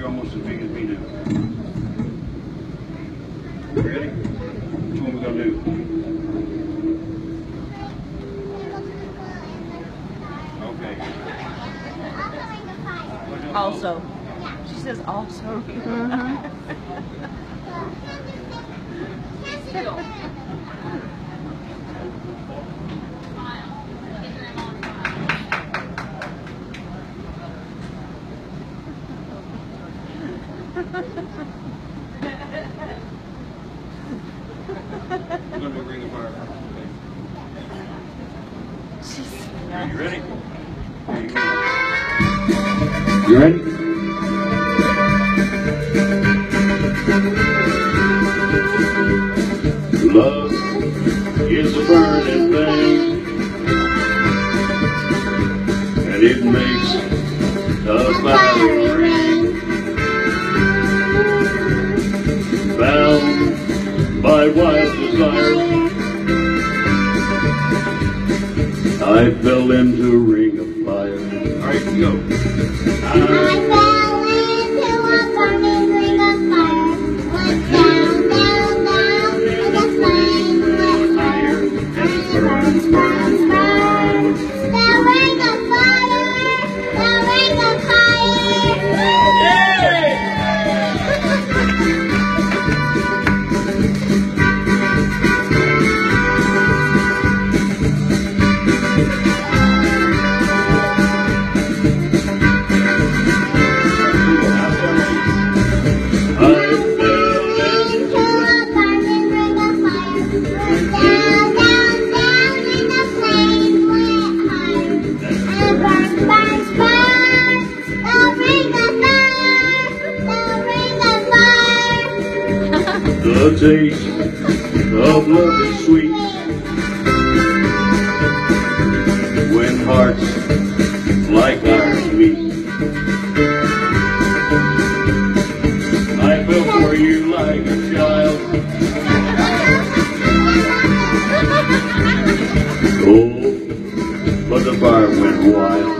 you're almost as big as me now. Ready? Which one we gonna do? Okay. You gonna? Also. She says also. Mm-hmm. We're gonna do ring fire. She's You ready? There you go. You ready? Love is a burning thing, and it makes the fire desire, I fell into a ring of fire. All right, go. I the taste of love is sweet when hearts like ours meet. I fell for you like a child. Oh, but the fire went wild.